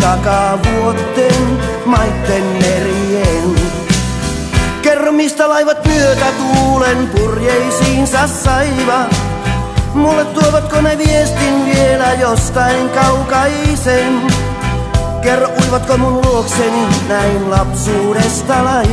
takavuotten maitten merien. Kerro mistä laivat myötä tuulen purjeisiinsa saivat. Mulle tuovatko ne viestin vielä jostain kaukaisen? Kerro uivatko mun luokseni näin lapsuudesta laiva.